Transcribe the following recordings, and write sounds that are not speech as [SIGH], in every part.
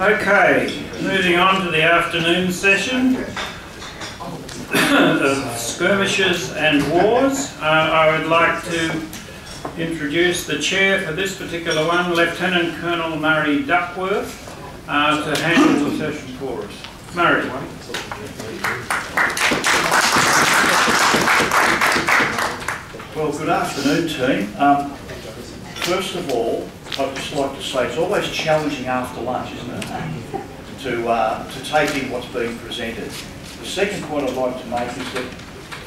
Okay, moving on to the afternoon session [COUGHS] of skirmishes and wars. Uh, I would like to introduce the chair for this particular one, Lieutenant Colonel Murray Duckworth, uh, to handle the session for us. Murray. Well, good afternoon, team. Um, first of all, I'd just like to say it's always challenging after lunch, isn't it, to, uh, to take in what's being presented. The second point I'd like to make is that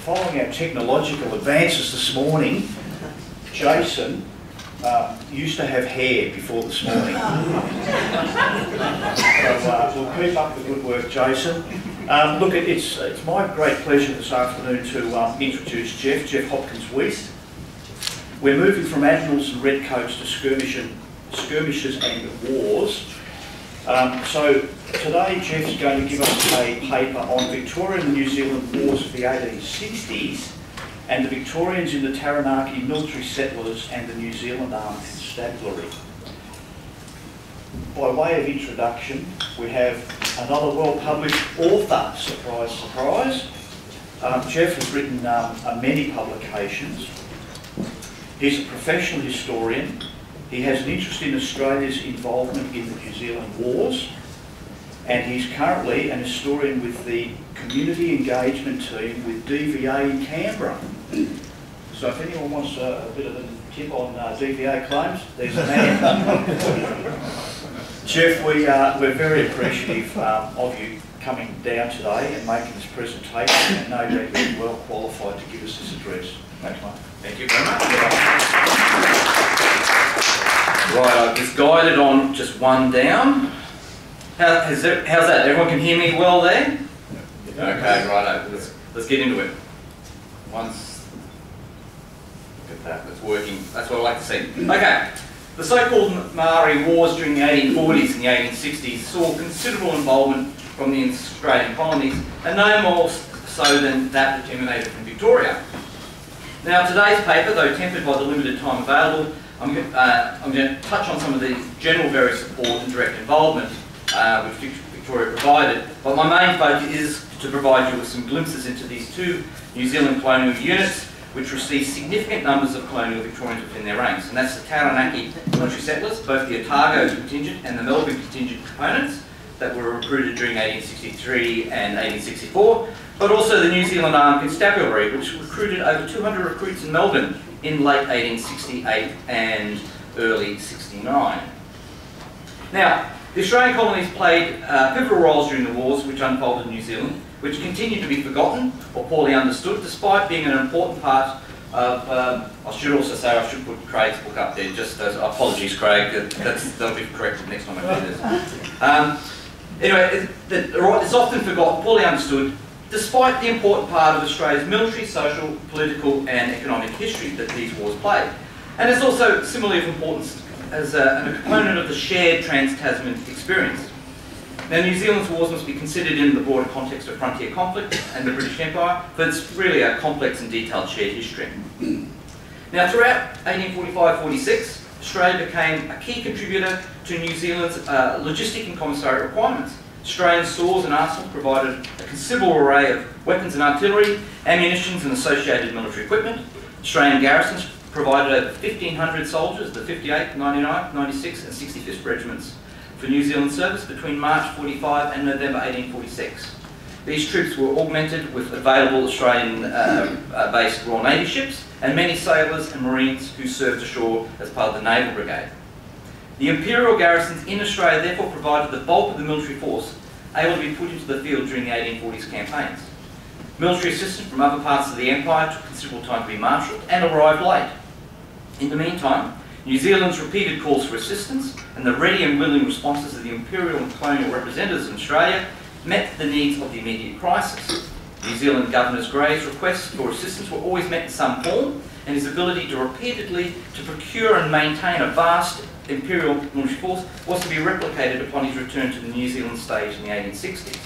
following our technological advances this morning, Jason uh, used to have hair before this morning. so uh, we'll keep up the good work, Jason. Um, look, it's, it's my great pleasure this afternoon to um, introduce Jeff, Jeff Hopkins-Weise. We're moving from admirals and redcoats to skirmishes, and wars. Um, so today Jeff's going to give us a paper on Victorian and New Zealand wars of the 1860s and the Victorians in the Taranaki military settlers and the New Zealand Armed Constabulary. By way of introduction, we have another well-published author, surprise, surprise. Um, Jeff has written um, many publications. He's a professional historian. He has an interest in Australia's involvement in the New Zealand wars, and he's currently an historian with the Community Engagement Team with DVA in Canberra. So if anyone wants a, a bit of a tip on uh, DVA claims, there's a man. [LAUGHS] Jeff, we, uh, we're very appreciative um, of you coming down today and making this presentation and know that you're well qualified to give us this address. Thanks, mate. Thank you very much. Right, I've just guided on just one down. How, there, how's that? Everyone can hear me well there? Okay, right, uh, let's, let's get into it. Once, look at that, it's working. That's what I like to see. Okay, the so-called Maori Wars during the 1840s and the 1860s saw considerable involvement from the Australian colonies, and no more so than that that emanated from Victoria. Now, today's paper, though tempered by the limited time available, I'm, uh, I'm going to touch on some of the general various support and direct involvement uh, which Victoria provided, but my main focus is to provide you with some glimpses into these two New Zealand colonial units which received significant numbers of colonial Victorians within their ranks, and that's the Taranaki military settlers, both the Otago contingent and the Melbourne contingent components that were recruited during 1863 and 1864, but also the New Zealand Armed Constabulary, which recruited over 200 recruits in Melbourne in late 1868 and early 69. Now, the Australian colonies played uh, pivotal roles during the wars which unfolded in New Zealand, which continued to be forgotten or poorly understood, despite being an important part of, um, I should also say, I should put Craig's book up there, just apologies Craig, that's, that'll be corrected next time I do this. Um, anyway, it, it, it's often forgotten, poorly understood, despite the important part of Australia's military, social, political and economic history that these wars played. And it's also similarly of importance as a, a component of the shared trans-Tasman experience. Now, New Zealand's wars must be considered in the broader context of frontier conflict and the British Empire, but it's really a complex and detailed shared history. Now, throughout 1845-46, Australia became a key contributor to New Zealand's uh, logistic and commissary requirements. Australian stores and arsenals provided a considerable array of weapons and artillery, ammunitions and associated military equipment. Australian garrisons provided over 1,500 soldiers, the 58th, 99th, 96th and 65th regiments for New Zealand service between March 45 and November 1846. These troops were augmented with available Australian-based uh, uh, Royal Navy ships and many sailors and marines who served ashore as part of the Naval Brigade. The Imperial garrisons in Australia therefore provided the bulk of the military force able to be put into the field during the 1840s campaigns. Military assistance from other parts of the Empire took considerable time to be marshalled and arrived late. In the meantime, New Zealand's repeated calls for assistance and the ready and willing responses of the imperial and colonial representatives in Australia met the needs of the immediate crisis. New Zealand Governor Grey's requests for assistance were always met in some form, and his ability to repeatedly to procure and maintain a vast imperial military force was to be replicated upon his return to the New Zealand stage in the 1860s.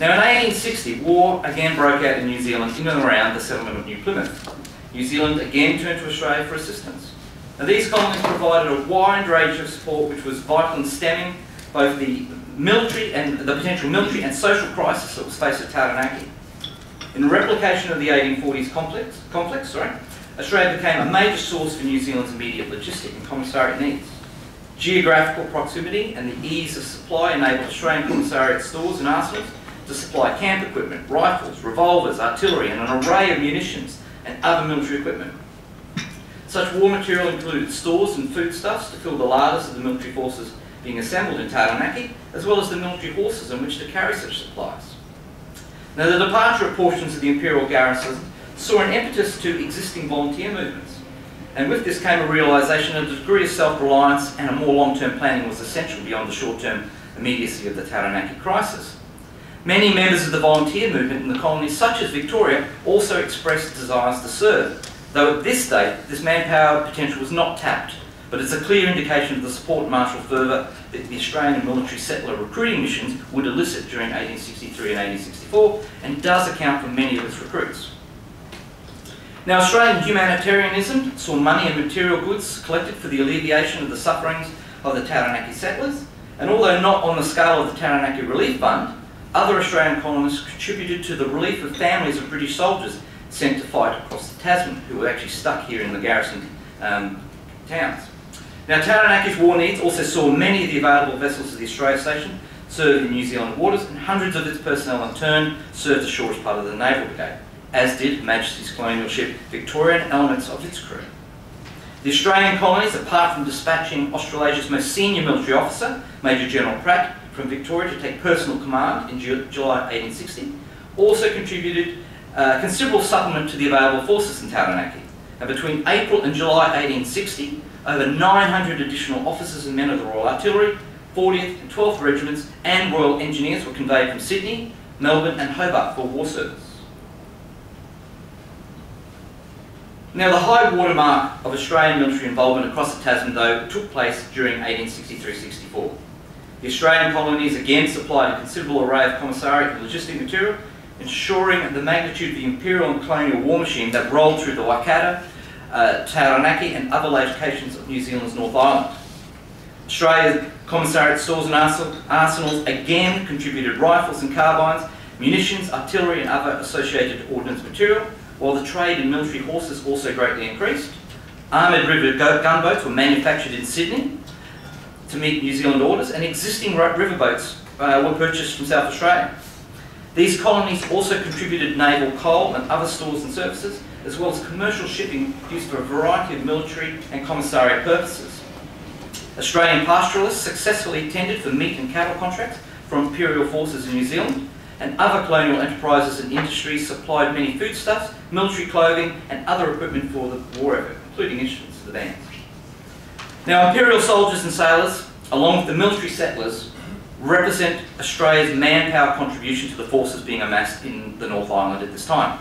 Now in 1860, war again broke out in New Zealand in and around the settlement of New Plymouth. New Zealand again turned to Australia for assistance. Now these colonies provided a wide range of support which was vital in stemming both the military and the potential military and social crisis that was faced at Taranaki. In the replication of the 1840s complex, complex sorry, Australia became a major source for New Zealand's immediate logistic and commissariat needs. Geographical proximity and the ease of supply enabled Australian commissariat stores and arsenals to supply camp equipment, rifles, revolvers, artillery and an array of munitions and other military equipment. Such war material included stores and foodstuffs to fill the larders of the military forces being assembled in Taranaki, as well as the military horses on which to carry such supplies. Now the departure of portions of the Imperial garrison saw an impetus to existing volunteer movements, and with this came a realisation that a degree of self-reliance and a more long-term planning was essential beyond the short-term immediacy of the Taranaki crisis. Many members of the volunteer movement in the colonies, such as Victoria, also expressed desires to serve, though at this date this manpower potential was not tapped, but it's a clear indication of the support martial fervour that the Australian military settler recruiting missions would elicit during 1863 and 1864, and does account for many of its recruits. Now, Australian humanitarianism saw money and material goods collected for the alleviation of the sufferings of the Taranaki settlers, and although not on the scale of the Taranaki Relief Fund, other Australian colonists contributed to the relief of families of British soldiers sent to fight across the Tasman, who were actually stuck here in the garrison um, towns. Now, Taranaki's war needs also saw many of the available vessels of the Australia Station serve in New Zealand waters, and hundreds of its personnel in turn served ashore as part of the Naval Brigade as did Majesty's colonial ship Victoria and elements of its crew. The Australian colonies, apart from dispatching Australasia's most senior military officer, Major General Pratt, from Victoria to take personal command in July 1860, also contributed uh, considerable supplement to the available forces in Taranaki. And between April and July 1860, over 900 additional officers and men of the Royal Artillery, 40th and 12th Regiments and Royal Engineers were conveyed from Sydney, Melbourne and Hobart for war service. Now, the high watermark of Australian military involvement across the Tasman, though, took place during 1863-64. The Australian colonies again supplied a considerable array of commissariat and logistic material, ensuring the magnitude of the imperial and colonial war machine that rolled through the Waikato, uh, Taranaki and other locations of New Zealand's North Island. Australia's commissariat stores and arsenals again contributed rifles and carbines, munitions, artillery and other associated ordnance material, while the trade in military horses also greatly increased. Armoured river gunboats were manufactured in Sydney to meet New Zealand orders, and existing riverboats uh, were purchased from South Australia. These colonies also contributed naval coal and other stores and services, as well as commercial shipping used for a variety of military and commissariat purposes. Australian pastoralists successfully tendered for meat and cattle contracts from imperial forces in New Zealand, and other colonial enterprises and industries supplied many foodstuffs, military clothing, and other equipment for the war effort, including instruments for the bands. Now, imperial soldiers and sailors, along with the military settlers, represent Australia's manpower contribution to the forces being amassed in the North Island at this time.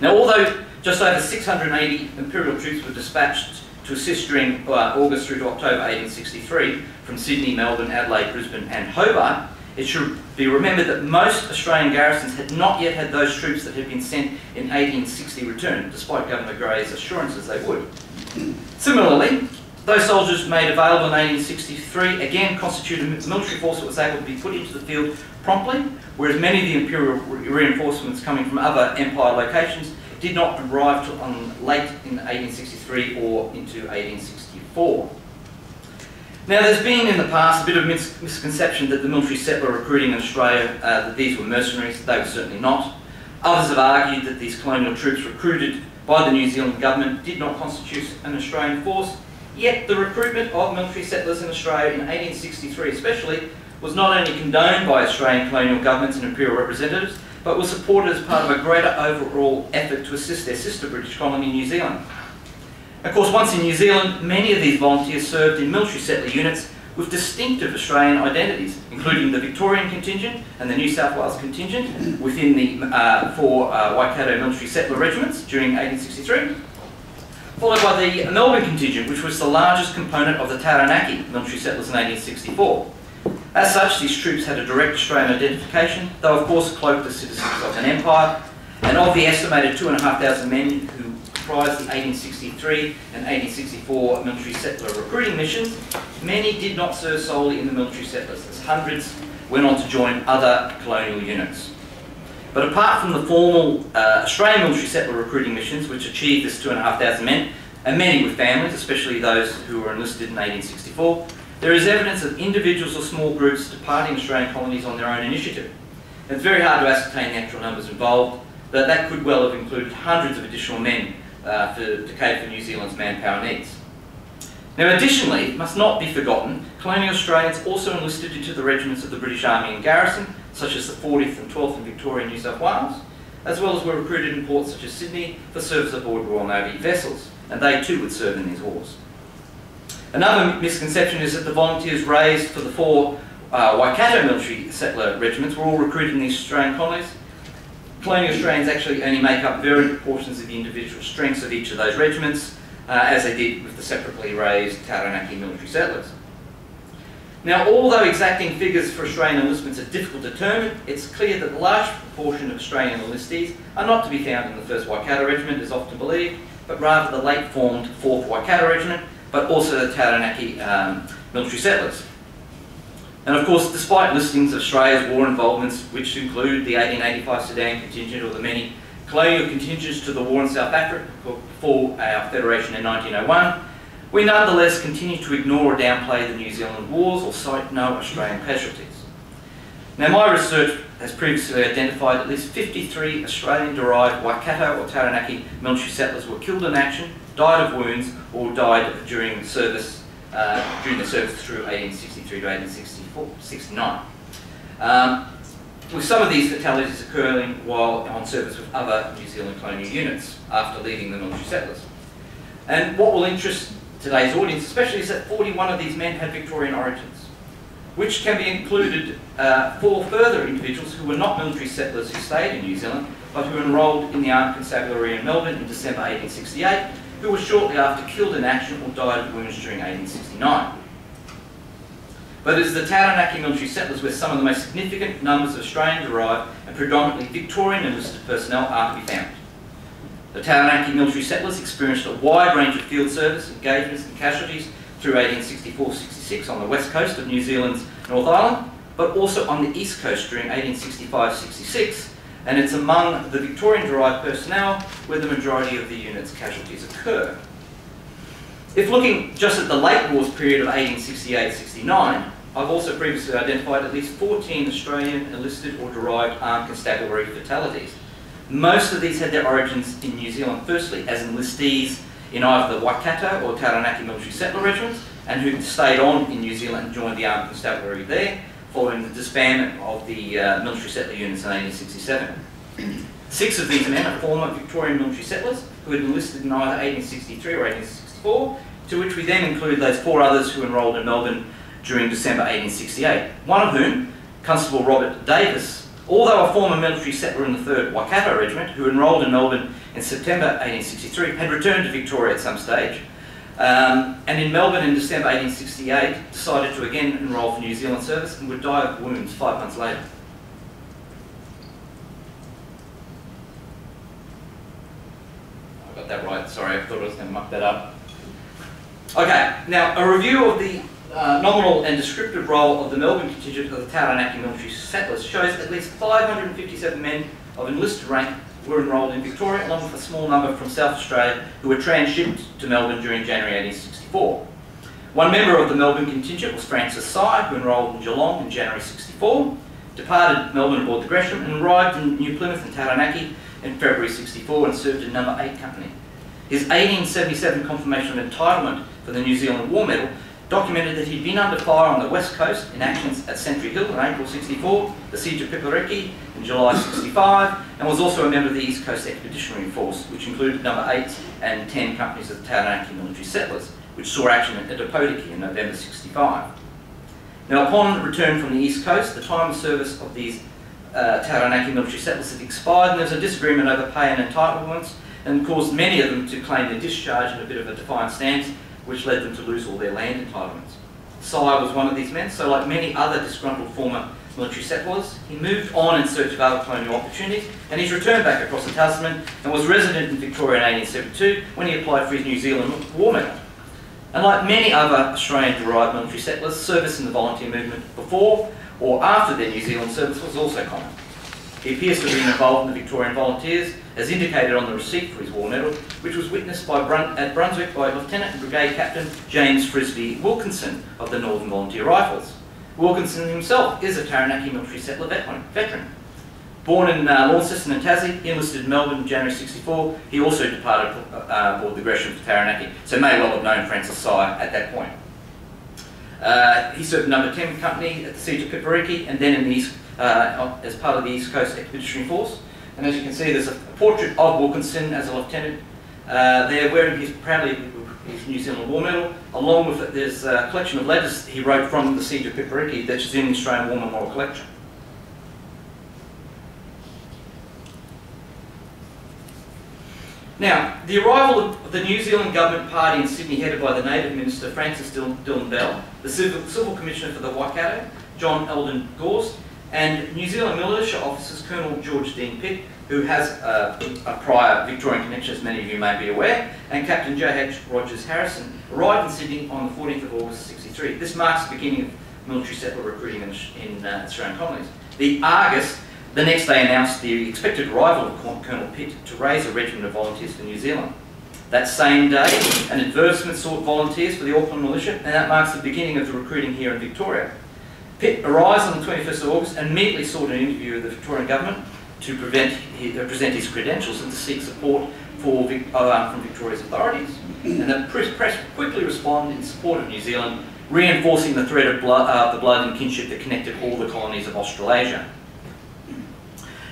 Now, although just over 680 imperial troops were dispatched to assist during uh, August through to October 1863 from Sydney, Melbourne, Adelaide, Brisbane and Hobart, it should be remembered that most Australian garrisons had not yet had those troops that had been sent in 1860 returned, despite Governor Grey's assurances they would. Similarly, those soldiers made available in 1863 again constituted a military force that was able to be put into the field promptly, whereas many of the imperial reinforcements coming from other empire locations did not arrive till late in 1863 or into 1864. Now, there's been in the past a bit of mis misconception that the military settler recruiting in Australia, uh, that these were mercenaries. They were certainly not. Others have argued that these colonial troops recruited by the New Zealand government did not constitute an Australian force, yet the recruitment of military settlers in Australia in 1863 especially was not only condoned by Australian colonial governments and imperial representatives, but was supported as part of a greater overall effort to assist their sister British colony, New Zealand. Of course, once in New Zealand, many of these volunteers served in military settler units with distinctive Australian identities, including the Victorian contingent and the New South Wales contingent within the uh, four uh, Waikato military settler regiments during 1863, followed by the Melbourne contingent, which was the largest component of the Taranaki military settlers in 1864. As such, these troops had a direct Australian identification, though of course cloaked as citizens of an empire, and of the estimated 2,500 men who comprised the 1863 and 1864 military settler recruiting missions, many did not serve solely in the military settlers, as hundreds went on to join other colonial units. But apart from the formal uh, Australian military settler recruiting missions, which achieved this 2,500 men, and many with families, especially those who were enlisted in 1864, there is evidence of individuals or small groups departing Australian colonies on their own initiative. It's very hard to ascertain the actual numbers involved, but that could well have included hundreds of additional men uh, for, to cater for New Zealand's manpower needs. Now additionally, it must not be forgotten, colonial Australians also enlisted into the regiments of the British Army in garrison, such as the 40th and 12th in Victoria and New South Wales, as well as were recruited in ports such as Sydney for service aboard Royal Navy vessels, and they too would serve in these wars. Another misconception is that the volunteers raised for the four uh, Waikato military settler regiments were all recruited in the Australian colonies. Colonial Australians actually only make up varying proportions of the individual strengths of each of those regiments, uh, as they did with the separately raised Taranaki military settlers. Now, although exacting figures for Australian enlistments are difficult to determine, it's clear that a large proportion of Australian enlistees are not to be found in the 1st Waikato Regiment, as often believed, but rather the late formed 4th Waikato Regiment, but also the Taranaki um, military settlers. And of course, despite listings of Australia's war involvements, which include the 1885 Sudan contingent or the many colonial contingents to the war in South Africa before our federation in 1901, we nonetheless continue to ignore or downplay the New Zealand wars or cite no Australian casualties. Now my research has previously identified at least 53 Australian-derived Waikato or Taranaki military settlers were killed in action, died of wounds, or died during service uh, during the service through 1863 to 1869. Um, with some of these fatalities occurring while on service with other New Zealand colonial units after leaving the military settlers. And what will interest today's audience especially is that 41 of these men had Victorian origins, which can be included uh, for further individuals who were not military settlers who stayed in New Zealand, but who enrolled in the Armed Constabulary in Melbourne in December 1868, who were shortly after killed in action or died of wounds during 1869. But it is the Taranaki military settlers where some of the most significant numbers of Australian-derived and predominantly Victorian enlisted personnel are to be found. The Taranaki military settlers experienced a wide range of field service, engagements and casualties through 1864-66 on the west coast of New Zealand's North Island, but also on the east coast during 1865-66, and it's among the Victorian-derived personnel where the majority of the unit's casualties occur. If looking just at the late wars period of 1868-69, I've also previously identified at least 14 Australian enlisted or derived armed constabulary fatalities. Most of these had their origins in New Zealand, firstly as enlistees in either the Waikato or Taranaki military settler regiments, and who stayed on in New Zealand and joined the armed constabulary there, following the disbandment of the uh, military settler units in 1867. Six of these men are former Victorian military settlers who had enlisted in either 1863 or 1864, to which we then include those four others who enrolled in Melbourne during December 1868, one of whom, Constable Robert Davis, Although a former military settler in the 3rd Waikato Regiment, who enrolled in Melbourne in September 1863, had returned to Victoria at some stage, um, and in Melbourne in December 1868 decided to again enrol for New Zealand service and would die of wounds five months later. I got that right, sorry, I thought I was going to muck that up. Okay, now a review of the uh, nominal and descriptive role of the Melbourne contingent of the Taranaki military settlers shows at least 557 men of enlisted rank were enrolled in Victoria, along with a small number from South Australia who were transshipped to Melbourne during January 1864. One member of the Melbourne contingent was Francis Sire, who enrolled in Geelong in January 64, departed Melbourne aboard the Gresham and arrived in New Plymouth and Taranaki in February 64 and served in number 8 company. His 1877 confirmation of entitlement for the New Zealand War Medal documented that he'd been under fire on the west coast in actions at Sentry Hill in April 64, the siege of Pipiriki in July 65, and was also a member of the East Coast Expeditionary Force, which included number 8 and 10 companies of the Taranaki military settlers, which saw action at Opotiki in November 65. Now, upon return from the East Coast, the time of service of these uh, Taranaki military settlers had expired, and there was a disagreement over pay and entitlements, and caused many of them to claim their discharge in a bit of a defiant stance, which led them to lose all their land entitlements. Sire was one of these men, so like many other disgruntled former military settlers, he moved on in search of other colonial opportunities, and he's returned back across the Tasman and was resident in Victoria in 1872 when he applied for his New Zealand War Medal. And like many other Australian-derived military settlers, service in the volunteer movement before or after their New Zealand service was also common. He appears to have been involved in the Victorian Volunteers, as indicated on the receipt for his war medal, which was witnessed by Brun at Brunswick by Lieutenant and Brigade Captain James Frisbee Wilkinson of the Northern Volunteer Rifles. Wilkinson himself is a Taranaki military settler veteran. Born in uh, Launceston and Tassie, enlisted in Melbourne in January 64. He also departed uh, aboard the Gresham for Taranaki, so may well have known Francis Sire at that point. Uh, he served number 10 company at the siege of Pipiriki and then in the East, uh, as part of the East Coast Expeditionary Force. And as you can see, there's a portrait of Wilkinson as a lieutenant uh, there wearing his proudly his New Zealand War Medal. Along with it, there's a collection of letters he wrote from the siege of Pipiriki that's in the Australian War Memorial Collection. Now, the arrival of the New Zealand Government Party in Sydney, headed by the Native Minister Francis Dillon Bell, the Civil, Civil Commissioner for the Waikato, John Eldon Gorst, and New Zealand militia officers Colonel George Dean Pitt, who has a, a, prior Victorian connection, as many of you may be aware, and Captain J.H. Rogers Harrison, arrived in Sydney on the 14th of August 63. This marks the beginning of military settler recruiting in, in uh, Australian colonies. The Argus the next day announced the expected arrival of Colonel Pitt to raise a regiment of volunteers for New Zealand. That same day, an advertisement sought volunteers for the Auckland Militia, and that marks the beginning of the recruiting here in Victoria. Pitt arrives on the 21st of August and immediately sought an interview with the Victorian Government to prevent, uh, present his credentials and to seek support for, uh, from Victoria's authorities. And the press quickly responded in support of New Zealand, reinforcing the thread of blood, uh, the blood and kinship that connected all the colonies of Australasia.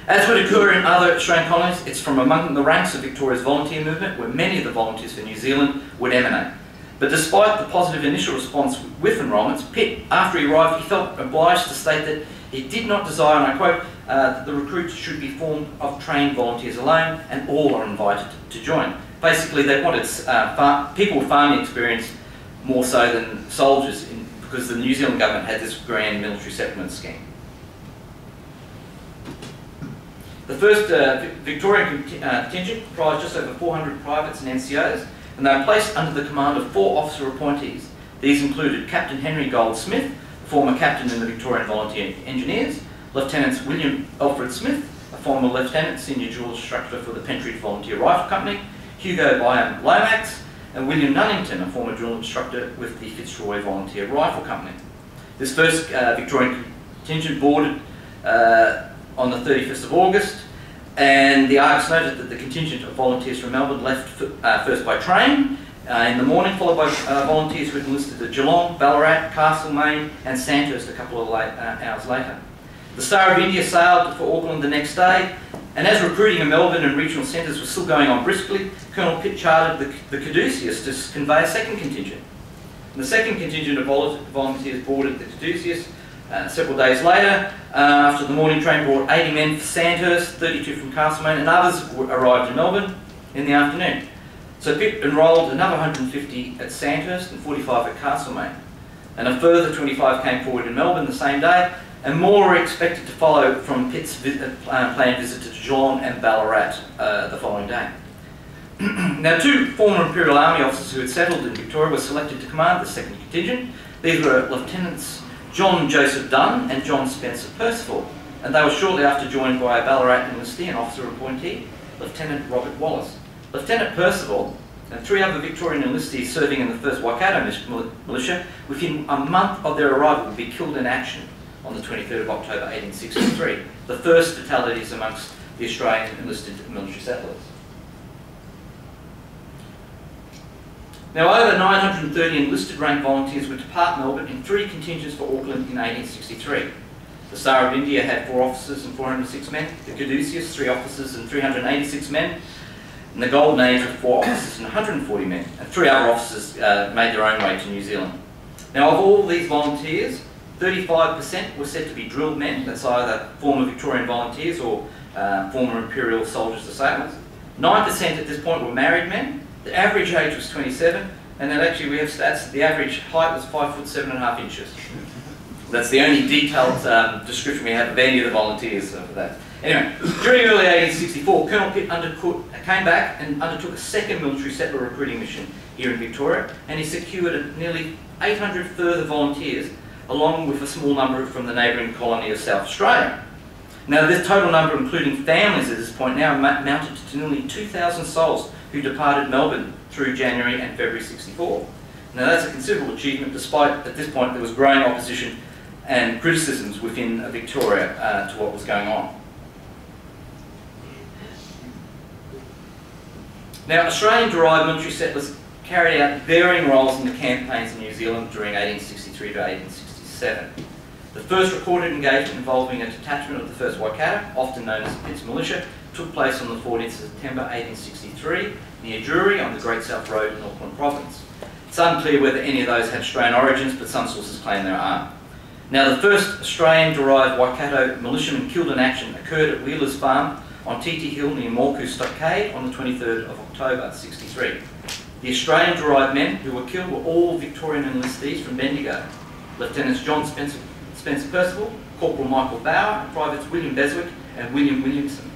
As would occur in other Australian colonies, it's from among the ranks of Victoria's volunteer movement where many of the volunteers for New Zealand would emanate. But despite the positive initial response with enrolments, Pitt, after he arrived, he felt obliged to state that he did not desire, and I quote, uh, that the recruits should be formed of trained volunteers alone and all are invited to join. Basically, they wanted uh, people with farming experience more so than soldiers in, because the New Zealand government had this grand military settlement scheme. The first uh, Victorian uh, contingent comprised just over 400 privates and NCOs, and they were placed under the command of four officer appointees. These included Captain Henry Goldsmith, former captain in the Victorian Volunteer Engineers, Lieutenants William Alfred Smith, a former lieutenant, senior drill instructor for the Pentridge Volunteer Rifle Company, Hugo Byam Lomax, and William Nunnington, a former drill instructor with the Fitzroy Volunteer Rifle Company. This first uh, Victorian contingent boarded uh, on the 31st of August, and the Argus noted that the contingent of volunteers from Melbourne left uh, first by train uh, in the morning, followed by uh, volunteers who had enlisted at Geelong, Ballarat, Castlemaine, and Sandhurst a couple of late, hours later. The Star of India sailed for Auckland the next day, and as recruiting in Melbourne and regional centres was still going on briskly, Colonel Pitt chartered the, the Caduceus to convey a second contingent. And the second contingent of volunteers boarded the Caduceus uh, several days later, uh, after the morning train brought 80 men for Sandhurst, 32 from Castlemaine, and others arrived in Melbourne in the afternoon. So Pitt enrolled another 150 at Sandhurst and 45 at Castlemaine. And a further 25 came forward in Melbourne the same day, and more were expected to follow from Pitt's vi uh, planned visit to Geelong and Ballarat uh, the following day. [CLEARS THROAT] now, two former Imperial Army officers who had settled in Victoria were selected to command the second contingent. These were Lieutenants John Joseph Dunn and John Spencer Percival, and they were shortly after joined by a Ballarat and officer appointee, Lieutenant Robert Wallace. Lieutenant Percival and three other Victorian enlistees serving in the 1st Waikato militia, within a month of their arrival, would be killed in action on the 23rd of October 1863, the first fatalities amongst the Australian enlisted military settlers. Now, over 930 enlisted rank volunteers would depart Melbourne in three contingents for Auckland in 1863. The Star of India had four officers and 406 men, the Caduceus, three officers and 386 men, and the Golden Age had four officers and 140 men, and three other officers uh, made their own way to New Zealand. Now, of all these volunteers, 35% were said to be drilled men, that's either former Victorian volunteers or uh, former Imperial soldiers or sailors. 9% at this point were married men, the average age was 27, and then actually we have stats, that the average height was five foot seven and a half inches. That's the only detailed um, description we have of any of the volunteers for that. Anyway, during early 1864, Colonel Pitt came back and undertook a second military settler recruiting mission here in Victoria, and he secured nearly 800 further volunteers, along with a small number from the neighbouring colony of South Australia. Now, this total number, including families at this point now, amounted to nearly 2,000 souls who departed Melbourne through January and February 64. Now, that's a considerable achievement, despite at this point there was growing opposition and criticisms within Victoria uh, to what was going on. Now, Australian-derived military settlers carried out varying roles in the campaigns in New Zealand during 1863 to 1867. The first recorded engagement involving a detachment of the 1st Waikato, often known as Pitt's Militia, took place on the 14th of September 1863 near Drury on the Great South Road in Auckland Province. It's unclear whether any of those had Australian origins, but some sources claim there are. Now, the first Australian-derived Waikato militiaman killed in action occurred at Wheeler's Farm on Titi Hill near Mauku Stockade on the 23rd of October 63. The Australian-derived men who were killed were all Victorian enlistees from Bendigo. Lieutenants John Spencer, Spencer Percival, Corporal Michael Bauer, Privates William Beswick and William Williamson.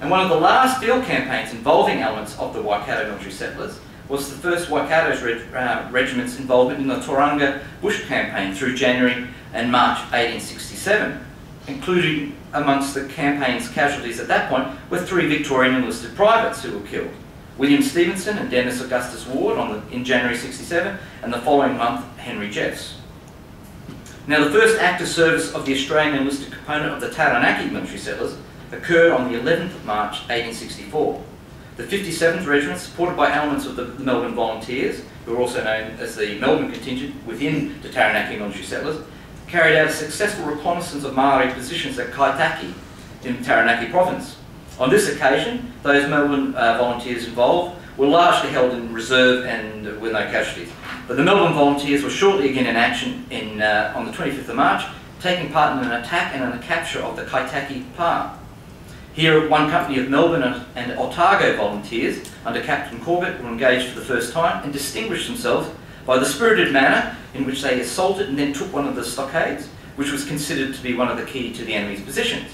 And one of the last field campaigns involving elements of the Waikato military settlers was the first Waikato's reg uh, regiment's involvement in the Tauranga Bush campaign through January and March 1867, including amongst the campaign's casualties at that point were three Victorian enlisted privates who were killed. William Stevenson and Dennis Augustus Ward the, in January 67, and the following month, Henry Jeffs. Now, the first active service of the Australian enlisted component of the Taranaki military settlers occurred on the 11th of March 1864. The 57th Regiment, supported by elements of the Melbourne Volunteers, who were also known as the Melbourne contingent within the Taranaki military settlers, carried out a successful reconnaissance of Maori positions at Kaitake in Taranaki province. On this occasion, those Melbourne uh, volunteers involved were largely held in reserve and with no casualties. But the Melbourne volunteers were shortly again in action in, uh, on the 25th of March, taking part in an attack and in the capture of the Kaitake Pa. Here, one company of Melbourne and Otago volunteers, under Captain Corbett, were engaged for the first time and distinguished themselves by the spirited manner in which they assaulted and then took one of the stockades, which was considered to be one of the key to the enemy's positions.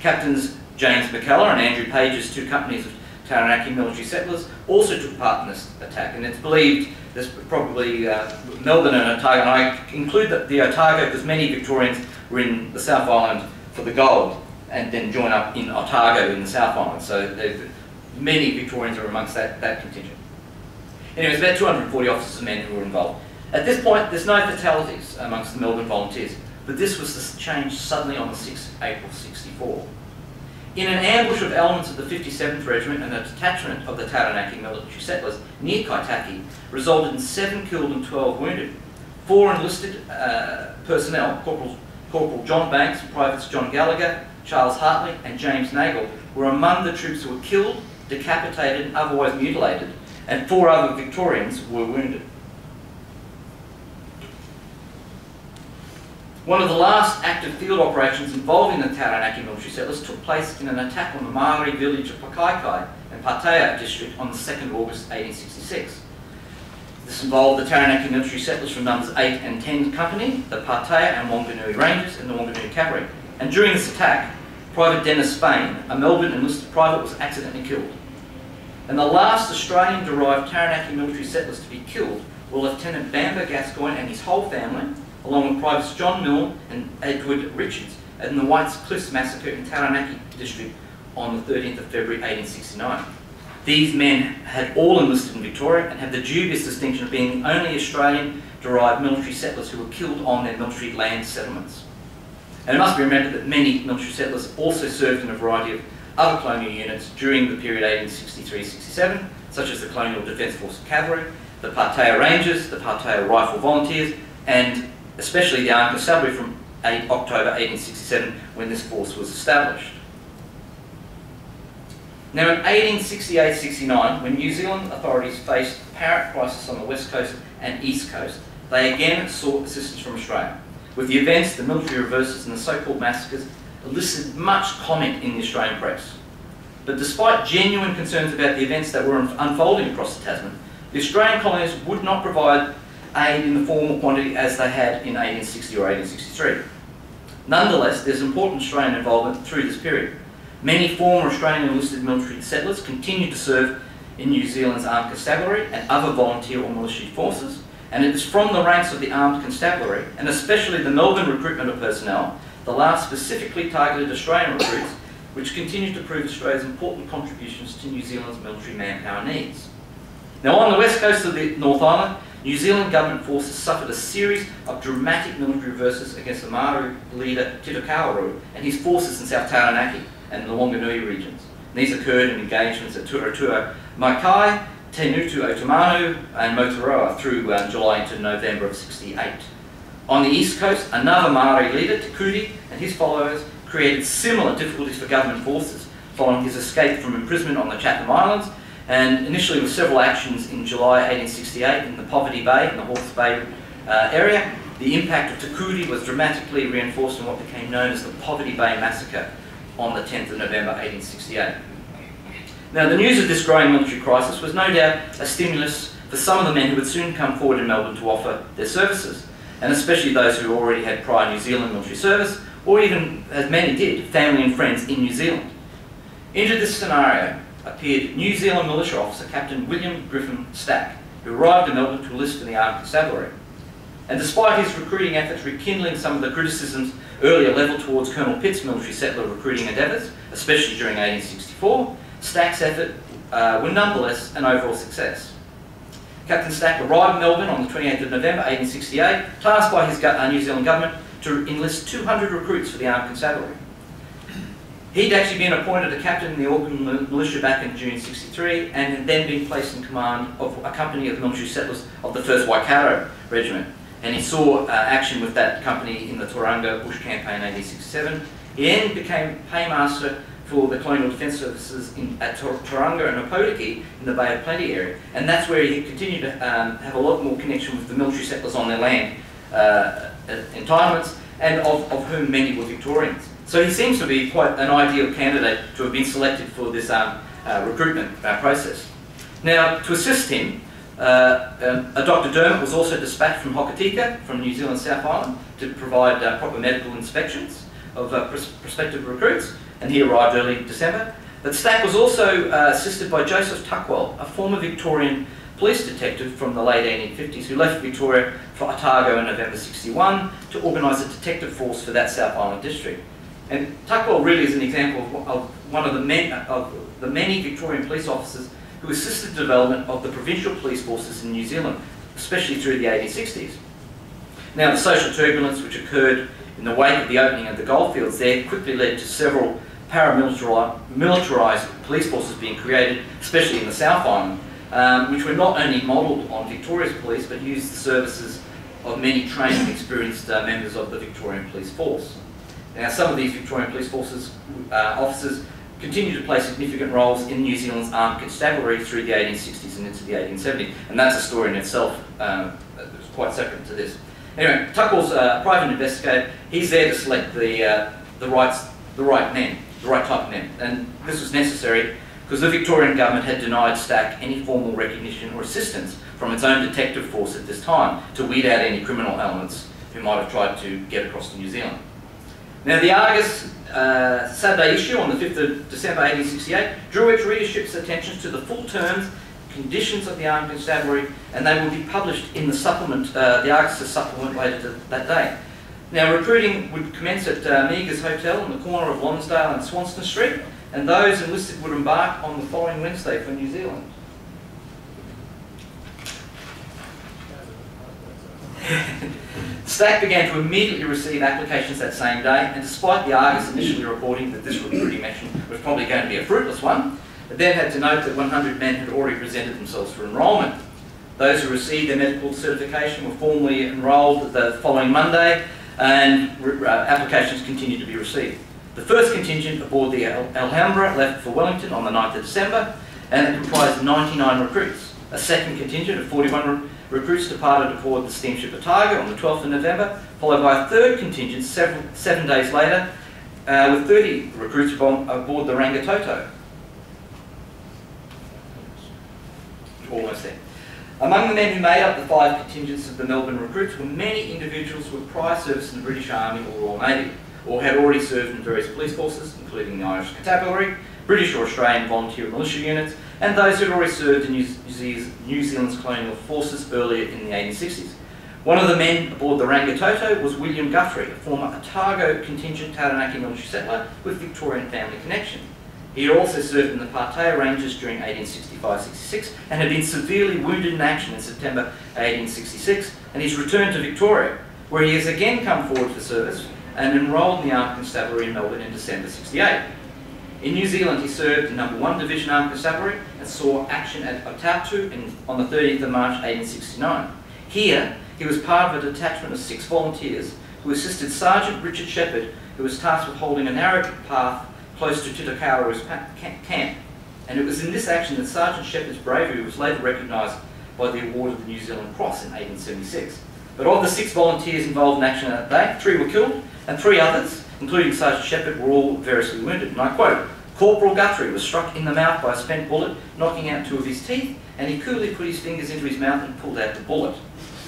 Captains James McKellar and Andrew Page's two companies of Taranaki military settlers also took part in this attack, and it's believed there's probably uh, Melbourne and Otago, and I include the, the Otago because many Victorians were in the South Island for the gold, and then join up in Otago in the South Island. So many Victorians are amongst that, that contingent. Anyway, it's about 240 officers and men who were involved. At this point, there's no fatalities amongst the Melbourne volunteers, but this was changed suddenly on the 6th April 64. In an ambush of elements of the 57th Regiment and a detachment of the Taranaki military settlers near Kaitake resulted in 7 killed and 12 wounded. Four enlisted uh, personnel, Corporal, Corporal John Banks, Privates John Gallagher, Charles Hartley and James Nagle were among the troops who were killed, decapitated and otherwise mutilated, and four other Victorians were wounded. One of the last active field operations involving the Taranaki military settlers took place in an attack on the Maori village of Pokaikai in Patea district on the 2nd of August 1866. This involved the Taranaki military settlers from numbers 8 and 10 Company, the Patea and Wanganui Rangers, and the Wanganui Cavalry. And during this attack, Private Dennis Spain, a Melbourne enlisted private, was accidentally killed. And the last Australian-derived Taranaki military settlers to be killed were Lieutenant Bamber Gascoigne and his whole family, along with Privates John Milne and Edward Richards, in the Whites Cliffs massacre in Taranaki district on the 13th of February 1869. These men had all enlisted in Victoria and had the dubious distinction of being the only Australian-derived military settlers who were killed on their military land settlements. And it must be remembered that many military settlers also served in a variety of other colonial units during the period 1863-67, such as the Colonial Defence Force Cavalry, the Patea Rangers, the Patea Rifle Volunteers, and especially the Armed Constabulary from 8 October 1867 when this force was established. Now in 1868-69, when New Zealand authorities faced apparent crisis on the west coast and east coast, they again sought assistance from Australia. With the events, the military reverses and the so-called massacres elicited much comment in the Australian press. But despite genuine concerns about the events that were unfolding across the Tasman, the Australian colonies would not provide aid in the form or quantity as they had in 1860 or 1863. Nonetheless, there's important Australian involvement through this period. Many former Australian enlisted military settlers continued to serve in New Zealand's armed constabulary and other volunteer or militia forces, and it is from the ranks of the armed constabulary, and especially the Melbourne recruitment of personnel, the last specifically targeted Australian recruits, which continue to prove Australia's important contributions to New Zealand's military manpower needs. Now, on the west coast of the North Island, New Zealand government forces suffered a series of dramatic military reverses against the Maori leader Tito and his forces in South Taranaki and the Wanganui regions. These occurred in engagements at Turuturu Mokai, Te Ngutu o te Manu and Moturoa through uh, July into November of 68. On the east coast, another Maori leader, Te and his followers created similar difficulties for government forces following his escape from imprisonment on the Chatham Islands and initially with several actions in July 1868 in the Poverty Bay, in the Hawke's Bay uh, area. The impact of Te was dramatically reinforced in what became known as the Poverty Bay Massacre on the 10th of November 1868. Now, the news of this growing military crisis was no doubt a stimulus for some of the men who would soon come forward in Melbourne to offer their services, and especially those who already had prior New Zealand military service, or even, as many did, family and friends in New Zealand. Into this scenario appeared New Zealand militia officer Captain William Griffin Stack, who arrived in Melbourne to enlist in the armed constabulary. And despite his recruiting efforts rekindling some of the criticisms earlier levelled towards Colonel Pitt's military settler recruiting endeavours, especially during 1864, Stack's effort uh, were nonetheless an overall success. Captain Stack arrived in Melbourne on the 28th of November 1868, tasked by his uh, New Zealand government to enlist 200 recruits for the armed constabulary. He'd actually been appointed a captain in the Auckland militia back in June 63 and had then been placed in command of a company of military settlers of the 1st Waikato Regiment. And he saw uh, action with that company in the Tauranga Bush Campaign 1867. He then became paymaster for the Colonial Defence Services in, at Tauranga and Opotiki in the Bay of Plenty area. And that's where he continued to um, have a lot more connection with the military settlers on their land uh, entitlements, and of, of whom many were Victorians. So he seems to be quite an ideal candidate to have been selected for this um, uh, recruitment uh, process. Now, to assist him, uh, um, a Dr. Dermot was also dispatched from Hokitika, from New Zealand South Island, to provide uh, proper medical inspections of uh, pros prospective recruits, and he arrived early December. But Stack was also uh, assisted by Joseph Tuckwell, a former Victorian police detective from the late 1850s who left Victoria for Otago in November 61 to organise a detective force for that South Island district. And Tuckwell really is an example of, one of the, men, of the many Victorian police officers who assisted the development of the provincial police forces in New Zealand, especially through the 1860s. Now, the social turbulence which occurred in the wake of the opening of the goldfields there quickly led to several paramilitarised police forces being created, especially in the South Island, um, which were not only modelled on Victoria's police but used the services of many trained and experienced uh, members of the Victorian police force. Now, some of these Victorian Police Forces uh, officers continue to play significant roles in New Zealand's armed constabulary through the 1860s and into the 1870s, and that's a story in itself um, that's quite separate to this. Anyway, Tuckwell's a private investigator. He's there to select the, uh, the, rights, the right men, the right type of men, and this was necessary because the Victorian government had denied Stack any formal recognition or assistance from its own detective force at this time to weed out any criminal elements who might have tried to get across to New Zealand. Now, the Argus uh, Saturday issue on the 5th of December 1868 drew its readership's attention to the full terms, conditions of the armed constabulary, and they will be published in the supplement, uh, the Argus supplement later that day. Now, recruiting would commence at uh, Meagher's Hotel on the corner of Lonsdale and Swanston Street, and those enlisted would embark on the following Wednesday for New Zealand. [LAUGHS] Stack began to immediately receive applications that same day, and despite the Argus initially reporting that this recruiting mission was probably going to be a fruitless one, it then had to note that 100 men had already presented themselves for enrolment. Those who received their medical certification were formally enrolled the following Monday, and uh, applications continued to be received. The first contingent aboard the Alhambra left for Wellington on the 9th of December, and it comprised 99 recruits. A second contingent of 41 Recruits departed aboard the steamship Otago on the 12th of November, followed by a third contingent seven, seven days later, uh, with 30 recruits aboard the Rangitoto. Almost there. Among the men who made up the five contingents of the Melbourne recruits were many individuals with prior service in the British Army or Royal Navy, or had already served in various police forces, including the Irish Constabulary, British or Australian volunteer militia units, and those who had already served in New Zealand's colonial forces earlier in the 1860s. One of the men aboard the Rangitoto was William Guthrie, a former Otago contingent Taranaki military settler with Victorian family connection. He had also served in the Patea Rangers during 1865-66 and had been severely wounded in action in September 1866 and he's returned to Victoria, where he has again come forward for service and enrolled in the Armed Constabulary in Melbourne in December 68. In New Zealand, he served in No. 1 Division Armed Constabulary and saw action at Otautu in, on the 30th of March 1869. Here, he was part of a detachment of six volunteers who assisted Sergeant Richard Shepherd, who was tasked with holding a narrow path close to Titokowaru's camp. And it was in this action that Sergeant Shepherd's bravery was later recognised by the award of the New Zealand Cross in 1876. But of the six volunteers involved in action that day, three were killed, and three others, including Sergeant Shepherd, were all variously wounded. And I quote, Corporal Guthrie was struck in the mouth by a spent bullet, knocking out two of his teeth, and he coolly put his fingers into his mouth and pulled out the bullet.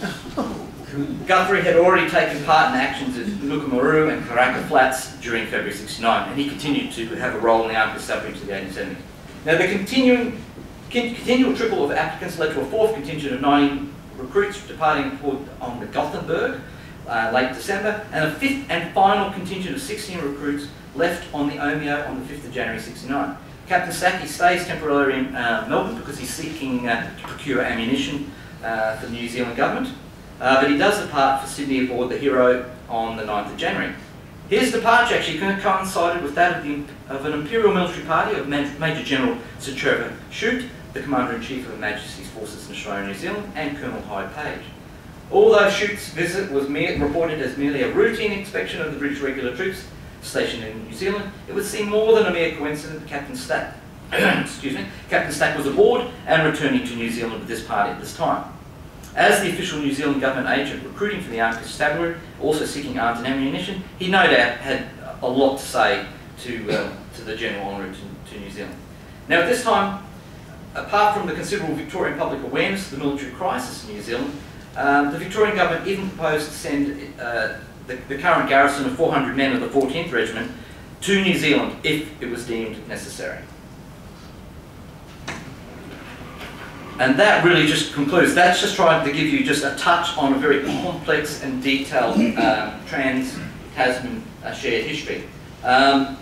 [LAUGHS] Guthrie had already taken part in actions at Nukumaru and Karaka Flats during February 69, and he continued to have a role in the armed constabulary to the 1870s. Now, the continuing, continual trickle of applicants led to a fourth contingent of 90 recruits departing on the Gothenburg uh, late December, and a fifth and final contingent of 16 recruits left on the Omeo on the 5th of January 69. Captain Stack stays temporarily in uh, Melbourne because he's seeking uh, to procure ammunition uh, for the New Zealand government, uh, but he does depart for Sydney aboard the Hero on the 9th of January. His departure actually coincided with that of, the, of an Imperial military party of Major General Sir Trevor Chute, the Commander-in-Chief of Her Majesty's Forces in Australia and New Zealand, and Colonel Hyde Page. Although Chute's visit was reported as merely a routine inspection of the British regular troops stationed in New Zealand, it would seem more than a mere coincidence that Captain Stack, [CLEARS THROAT] excuse me, Captain Stack was aboard and returning to New Zealand with this party at this time. As the official New Zealand government agent recruiting for the Armed Constabulary, also seeking arms and ammunition, he no doubt had a lot to say to, uh, to the general en route to, to New Zealand. Now at this time, apart from the considerable Victorian public awareness of the military crisis in New Zealand, um, the Victorian government even proposed to send uh, the, the, current garrison of 400 men of the 14th Regiment to New Zealand if it was deemed necessary. And that really just concludes. That's just trying to give you just a touch on a very complex and detailed um, trans-Tasman uh, shared history. Um,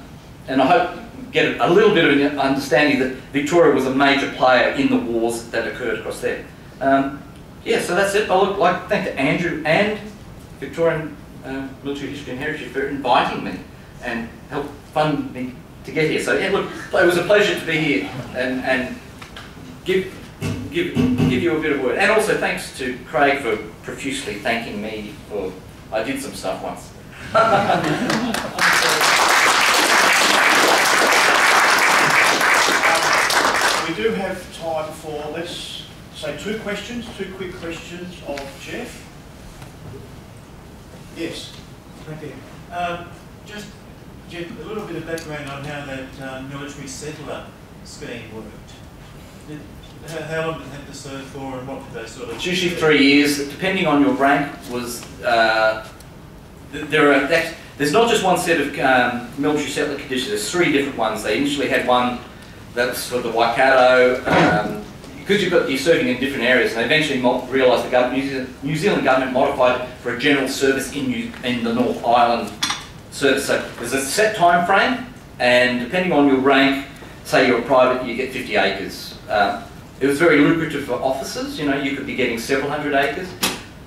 and I hope you get a little bit of an understanding that Victoria was a major player in the wars that occurred across there. Um, yeah, so that's it. I would like to thank Andrew and Victorian uh, Military History and Heritage for inviting me and help fund me to get here. So yeah, look, it was a pleasure to be here and, and give, give, give you a bit of word. And also thanks to Craig for profusely thanking me for, I did some stuff once. we do have time for, let's say two questions, two quick questions of Jeff. Yes. Thank you. Um, just, Jeff, a little bit of background on how that um, military settler scheme worked. How, long did they have to serve for and what did they sort of... It's usually three years, depending on your rank, was... Uh, there are... that, There's not just one set of um, military settler conditions, there's three different ones. They initially had one that's for the Waikato, um, because you've got, you're serving in different areas, and they eventually realised the government, New Zealand, New Zealand government modified for a general service in, New, in the North Island service. So there's a set time frame, and depending on your rank, say you're a private, you get 50 acres. Um, it was very lucrative for officers, you know, you could be getting several hundred acres.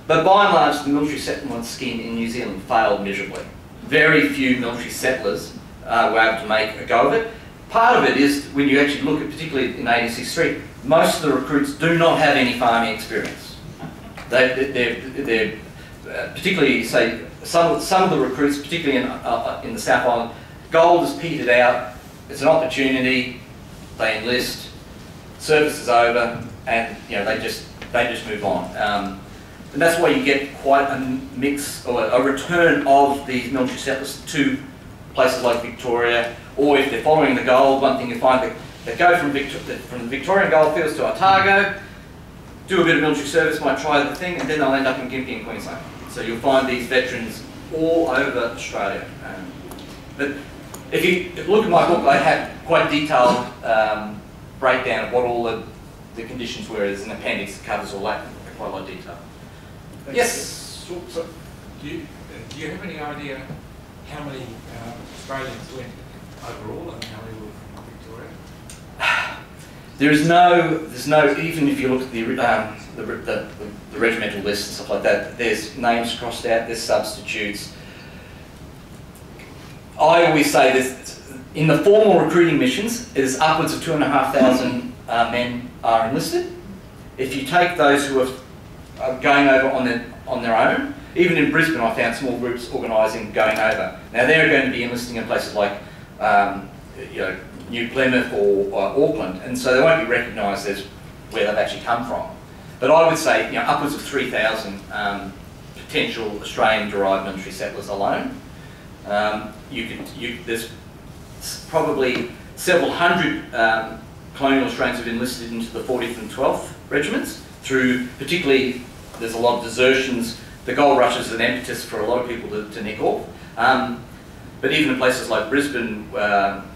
But by and large, the military settlement scheme in New Zealand failed miserably. Very few military settlers uh, were able to make a go of it. Part of it is when you actually look at, particularly in 1863, most of the recruits do not have any farming experience. They, they're, they're uh, particularly, say, some, some of the recruits, particularly in, uh, uh, in the South Island, gold is petered out, it's an opportunity, they enlist, service is over, and you know they just they just move on. Um, and that's why you get quite a mix or a return of these military settlers to places like Victoria, or if they're following the gold, one thing you find that they go from, Victor from the Victorian goldfields to Otago, do a bit of military service, might try the thing, and then they'll end up in Gympie in Queensland. So you'll find these veterans all over Australia. Um, but if you look at my book, I have quite detailed um, breakdown of what all the, the conditions were. There's an appendix that covers all that in quite a lot of detail. Yes. So, so, do you, do you have any idea how many uh, Australians went overall and how many were from Victoria? [SIGHS] There is no, there's no, even if you look at the, um, the, the, the regimental list and stuff like that, there's names crossed out, there's substitutes. I always say this, in the formal recruiting missions, there's upwards of two and a half thousand uh, men are enlisted. If you take those who are going over on their, on their own, even in Brisbane I found small groups organising going over. Now they're going to be enlisting in places like um, you know, New Plymouth or, Auckland, and so they won't be recognised as where they've actually come from. But I would say, you know, upwards of 3,000 um, potential Australian-derived military settlers alone. Um, you could, you, there's probably several hundred um, colonial Australians have enlisted into the 40th and 12th regiments through, particularly, there's a lot of desertions. The gold rush is an impetus for a lot of people to, to nick off. Um, but even in places like Brisbane, um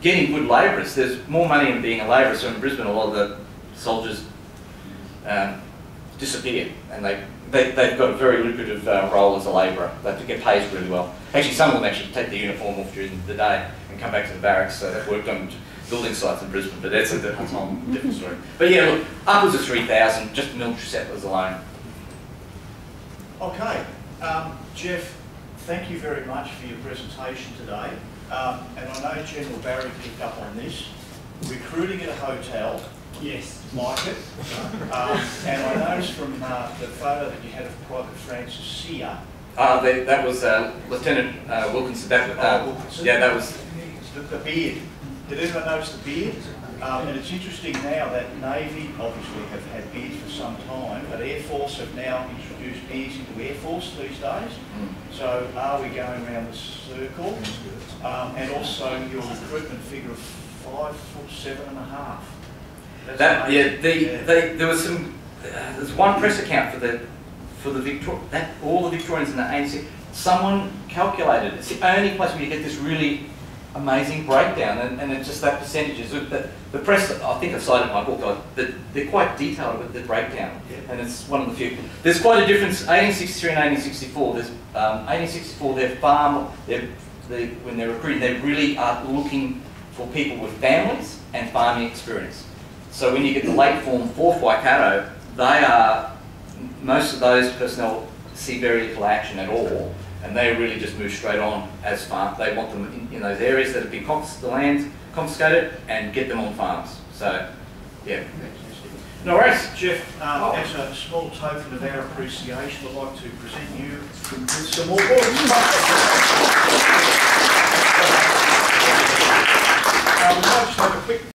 getting good labourers, there's more money in being a labourer. So in Brisbane, a lot of the soldiers um, disappear and they, they, they've got a very lucrative uh, role as a labourer. They have to get paid really well. Actually, some of them actually take their uniform off during the day and come back to the barracks. So they've worked on building sites in Brisbane, but that's a, that's a whole different story. But yeah, look, upwards of 3,000, just military settlers alone. Okay, um, Jeff, thank you very much for your presentation today. Um, and I know General Barry picked up on this. Recruiting at a hotel, Yes. like it. Um, and I noticed from uh, the photo that you had of Private Francis Sear, Uh, they, that was uh, Lieutenant uh, Wilkinson. That, uh, Oh, Wilkinson. Yeah, that was the, the beard. Did anyone notice the beard? Um, and it's interesting now that Navy obviously have had beards for some time, but Air Force have now introduced beards into Air Force these days. So are we going around the circle? Um, and also your recruitment figure of five foot seven and a half. That's That yeah, the, Yeah. They, there was some. Uh, there's one press account for the for the Victor that all the Victorians in the ANC. Someone calculated it. It's the only place where you get this really amazing breakdown, and, and it's just that percentages. The, the press, I think I've cited in my book, I- that they're quite detailed with the breakdown, Yeah. and it's one of the few. There's quite a difference. 1863 and 1864. There's um, 1864. They're. They're, they, when they're recruiting, they really are looking for people with families and farming experience. So when you get the late form fourth Waikato, they are, most of those personnel see very little action at all, and they really just move straight on as farm. They want them in, in those areas that have been confis- the land confiscated and get them on farms. So, yeah. No worries, Jeff. Um, as a small token of our appreciation, I'd like to present you with some more books. [LAUGHS] Um, we'll just have a quick